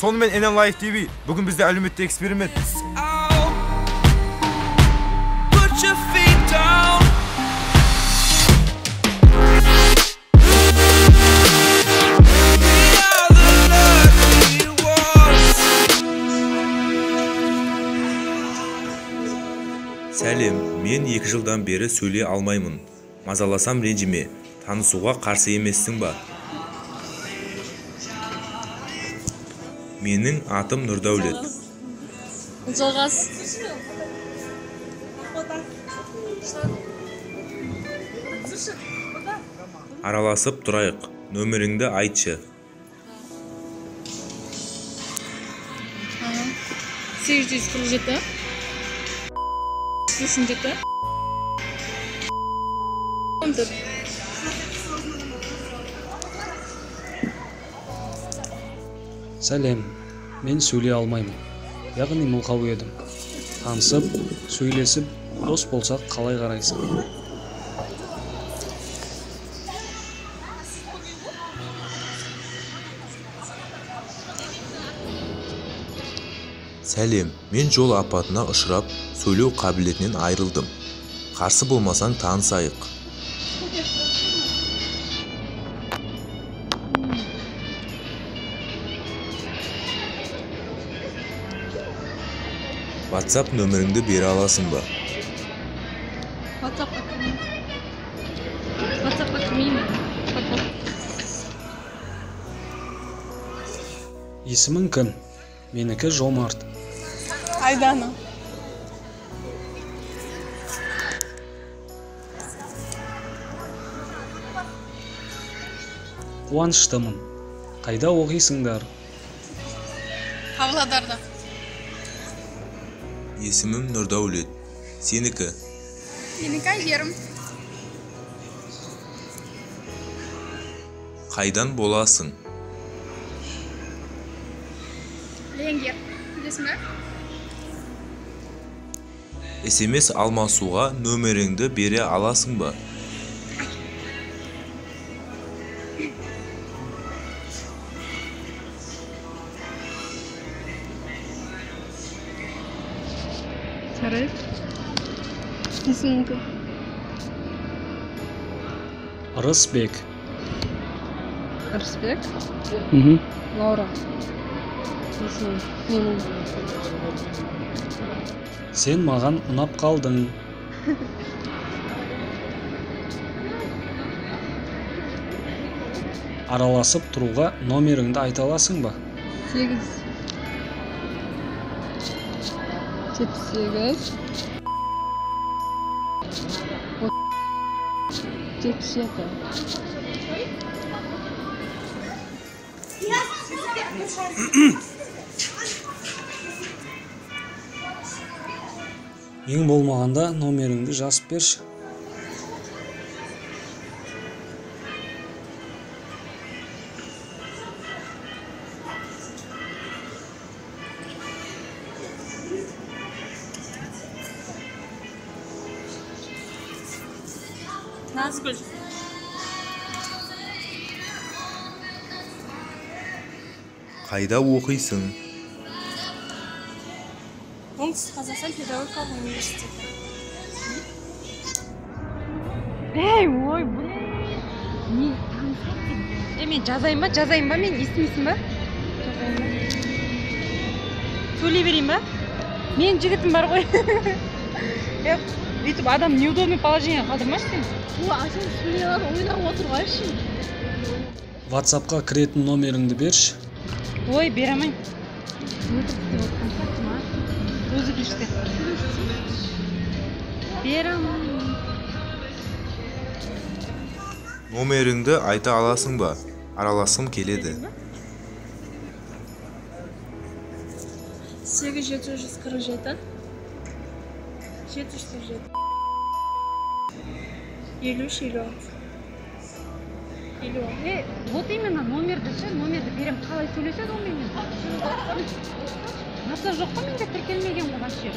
сонымен NN Live TV бүгін бізде әлеуметтік эксперимент Put your feet down. We are the lucky ones. Сәлем мен екі жылдан бері сөйлей алмаймын. Мазаласам ренжіме танысуға қарсы емессің ба? Менің атым нұрдәулет. Жалғас. Араласып тұрайық нөміріңді айтшы Сегіз жүз қырық жеті. Сексен жеті. Он төрт. сәлем мен сөйлей алмаймын яғни мылқау едім танысып сөйлесіп дос болсақ қалай қарайсың? Сәлем мен жол апатына ұшырап сөйлеу қабілетінен айырылдым. Қарсы болмасаң танысайық. Ватсап нөміріңді бере аласың ба? WhatsApp-қа кірмеймін. WhatsApp-қа кірмеймін. есімің кім менікі жомарт Айдана. қуаныштымын қайда оқисыңдар Павлодарда. есімім нұрдәулет сенікі Менікі Айгерім. қайдан боласың Ленгер. Білесің бе? смс алмасуға нөміріңді бере аласың ба жарайды кім ырысбек ырысбек мхм лаура. Менің сен маған ұнап қалдың. Араласып тұруға номеріңді айта аласың ба? Сегіз. Жетпіс сегіз. Ең болмағанда номеріңді жазып берші. Назгүл қайда оқисың оңтүстік қазақстан педагогикалық университеті ей ой бұл не е мен жазайын ба жазайын ба мен естімейсің ба жазайын ба сөйлей берейін ба менің жігітім бар ғой бүйтіп адам неудобный положениеге қалдырмашы сен сен сөйлей алады ойнап отырғайшы ватсапқа кіретін номеріңді берші. Ой бере алмаймын өзі кешті бере алмаймын номеріңді айта аласың ба? Араласқым келеді. Сегіз жеті жүз қырық жеті. Жеті жүз жеті елу үш елу алты елу алты е вот именно номерді ше номерді беремін қалай сөйлеседі ол менімен настрой жоқ қой менде тіркелмеген ғой вообще?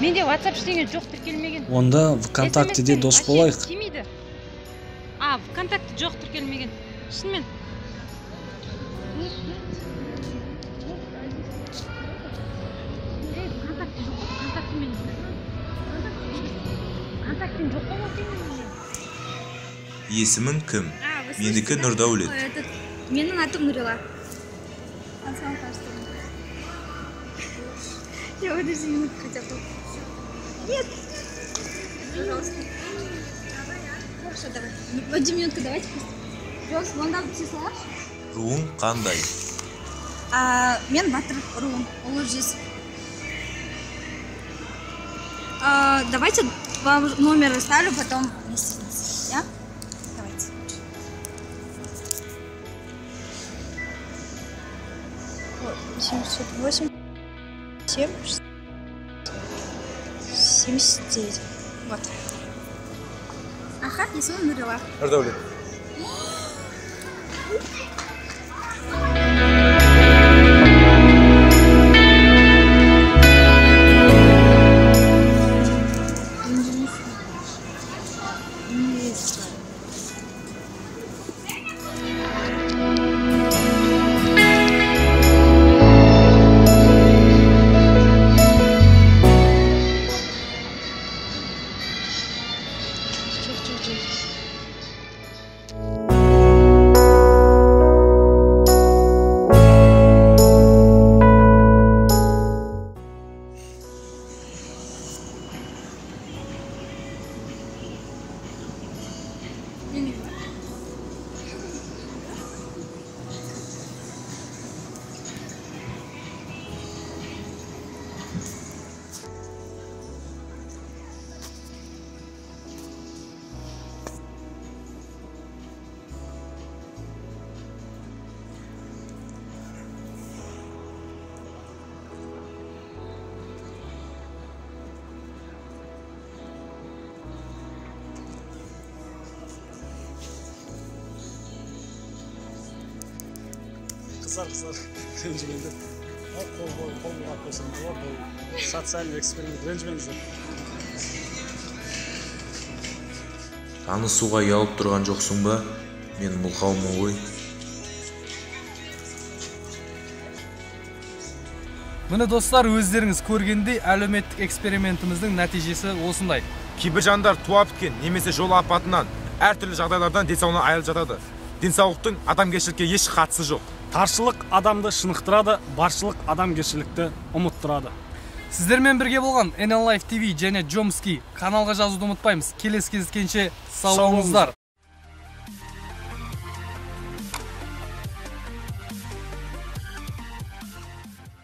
Менде whatsapp ештеңе жоқ тіркелмеген онда вконтактеде дос болайық тимейді а вконтакте жоқ тіркелмеген шынымен есімің кім? Менікі нұрдәулет менің атым нұрила я подожди минутку хотя бы. Нет. Пожалуйста. Хорошо давай. Один минутку давайте Жос, онда түсе салайықшы руың қандай А, мен батыр руым ұлы жүз А, давайте Вам номер оставлю, потом я Давайте. Вот, 78, 7, 79. Вот. Ага, я с вами нырила. Ждавли. Қыздар қыздар ренжімеңдер ал қол қол қол бұлғап қойсам болады бұл социальный эксперимент ренжімеңіздер танысуға ұялып тұрған жоқсың ба? Мен мылқаумын ғой. Міне достар өздеріңіз көргендей әлеуметтік экспериментіміздің нәтижесі осындай. Кейбір жандар туа біткен немесе жол апатынан әртүрлі жағдайлардан денсаулығынан айырылып жатады. Денсаулықтың адамгершілікке еш қатысы жоқ. Таршылық адамды шынықтырады баршылық адамгершілікті ұмыттырады. Сіздермен бірге болған NL Life TV және Jomski каналға жазуды ұмытпаймыз. Келесі кездескенше сау болыңыздар.